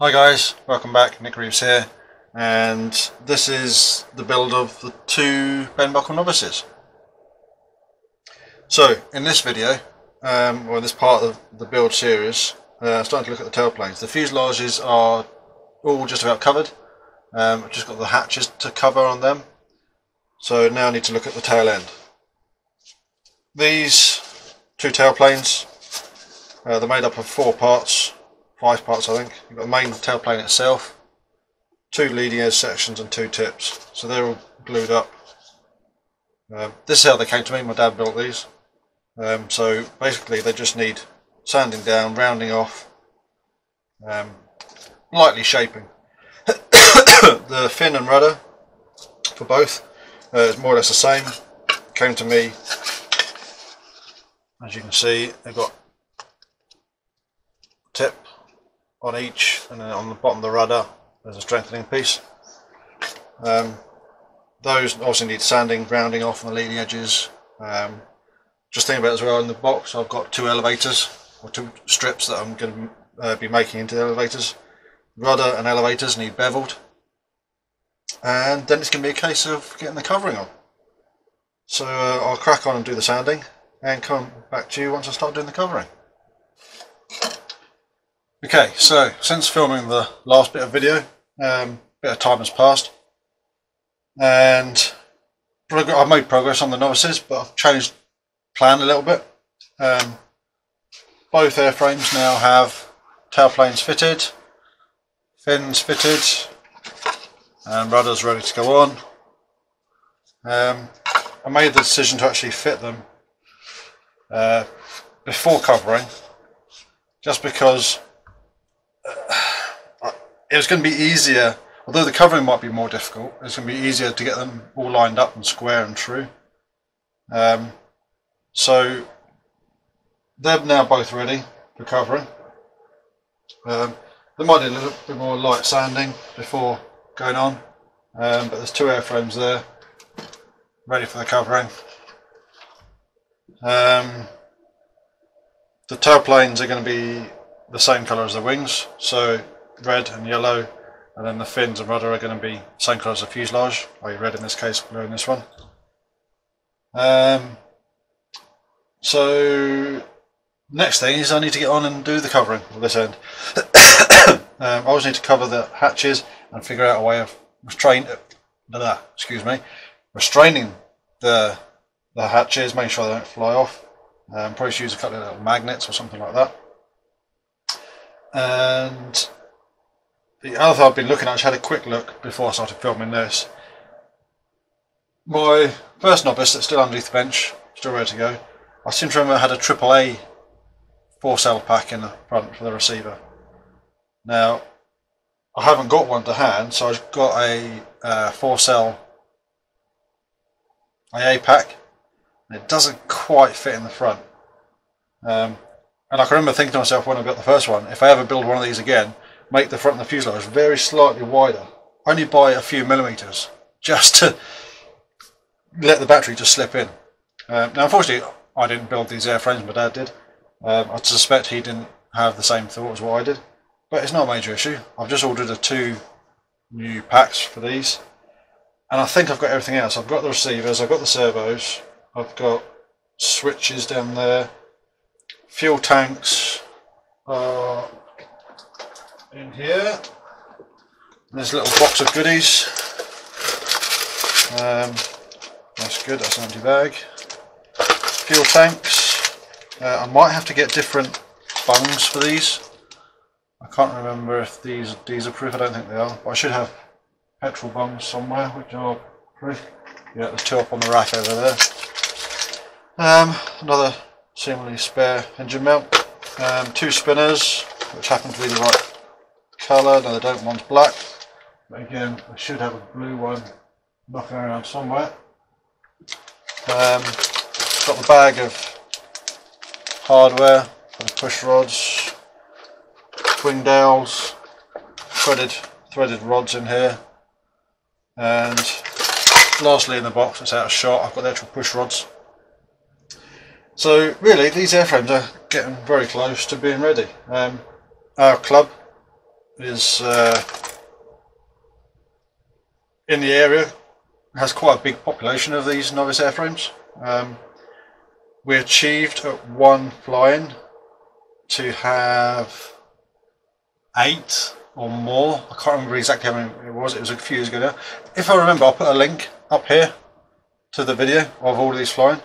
Hi guys, welcome back, Nick Reeves here and this is the build of the two Ben Buckle novices. So in this video, um, or this part of the build series, uh, I'm starting to look at the tailplanes. The fuselages are all just about covered, um, I've just got the hatches to cover on them, so now I need to look at the tail end. These two tailplanes, uh, they're made up of four parts, five parts I think. You've got the main tailplane itself, two leading edge sections and two tips. So they're all glued up. Um, this is how they came to me, my dad built these. Um, so basically they just need sanding down, rounding off, um, lightly shaping. the fin and rudder for both uh, is more or less the same. Came to me, as you can see, they've got on each and then on the bottom of the rudder there's a strengthening piece. Um, those also need sanding, rounding off on the leading edges. Um, just think about as well in the box I've got two elevators or two strips that I'm going to uh, be making into the elevators. Rudder and elevators need beveled and then it's going to be a case of getting the covering on. So uh, I'll crack on and do the sanding and come back to you once I start doing the covering. Okay, so since filming the last bit of video, um, bit of time has passed, and I've made progress on the novices, but I've changed plan a little bit. Um, both airframes now have tailplanes fitted, fins fitted, and rudders ready to go on. Um, I made the decision to actually fit them uh, before covering, just because it was going to be easier, although the covering might be more difficult, it's going to be easier to get them all lined up and square and true. Um, so they're now both ready for covering. Um, they might need a little bit more light sanding before going on, um, but there's two airframes there ready for the covering. Um, the tailplanes are going to be the same colour as the wings, so red and yellow, and then the fins and rudder are going to be same colour as the fuselage, i.e. red in this case, blue in this one. Um, so next thing is I need to get on and do the covering of this end. um, I always need to cover the hatches and figure out a way of restrain, uh, excuse me, restraining the the hatches, making sure they don't fly off. Um, probably use a couple of little magnets or something like that. And the other I've been looking at, I just had a quick look before I started filming this. My first novice that's still underneath the bench, still ready to go. I seem to remember I had a AAA four cell pack in the front for the receiver. Now, I haven't got one to hand, so I've got a uh, four cell AA pack. And it doesn't quite fit in the front. Um, and I can remember thinking to myself when I got the first one, if I ever build one of these again, make the front of the fuselage very slightly wider, only by a few millimetres, just to let the battery just slip in. Um, now, unfortunately, I didn't build these airframes, my dad did. Um, I suspect he didn't have the same thought as what I did, but it's not a major issue. I've just ordered a two new packs for these, and I think I've got everything else. I've got the receivers, I've got the servos, I've got switches down there, fuel tanks are in here. There's a little box of goodies. Um, that's good, that's an empty bag. Fuel tanks. Uh, I might have to get different bungs for these. I can't remember if these are diesel proof, I don't think they are, but I should have petrol bungs somewhere which are proof. Yeah, there's two up on the rack over there. Um, another seemingly spare engine mount. Um, two spinners, which happen to be the right colour. No, they don't. One's black. But again, I should have a blue one knocking around somewhere. Um, got the bag of hardware for the push rods, wing dowels, threaded threaded rods in here, and lastly in the box, it's out of shot. I've got the actual push rods so really, these airframes are getting very close to being ready. Um, our club is uh, in the area has quite a big population of these novice airframes. Um, we achieved at one flying to have eight or more. I can't remember exactly how many it was. It was a few years ago now. If I remember, I'll put a link up here to the video of all of these flying.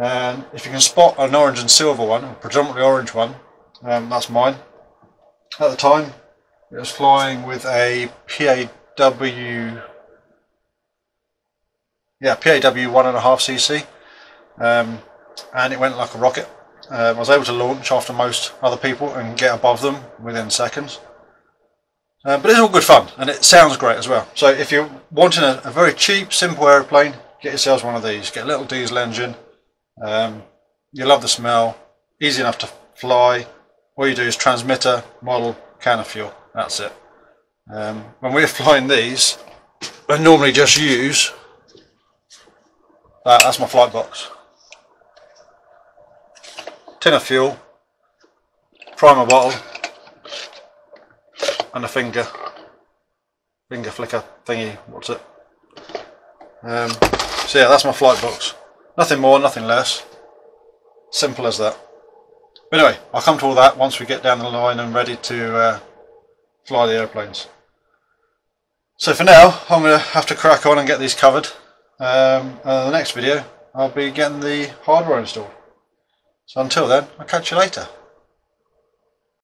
And if you can spot an orange and silver one, a predominantly orange one, um, that's mine. At the time, it was flying with a PAW, yeah, PAW one and a half CC, um, and it went like a rocket. Um, I was able to launch after most other people and get above them within seconds. Uh, but it's all good fun and it sounds great as well. So if you're wanting a, a very cheap, simple aeroplane, get yourselves one of these. Get a little diesel engine. Um, you love the smell. Easy enough to fly. All you do is transmitter, model, can of fuel. That's it. Um, when we're flying these, I normally just use that. That's my flight box. Tin of fuel, primer bottle, and a finger finger flicker thingy. What's it? Um, so yeah, that's my flight box. Nothing more, nothing less. Simple as that. But anyway, I'll come to all that once we get down the line and ready to uh, fly the airplanes. So for now, I'm going to have to crack on and get these covered. Um, and the next video, I'll be getting the hardware installed. So until then, I'll catch you later.